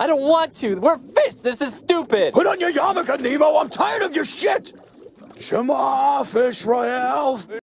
I don't want to. We're fish. This is stupid. Put on your yarmulke, Nemo. I'm tired of your shit. Shema, fish royale.